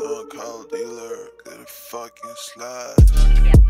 drug, call dealer, get a fucking slide.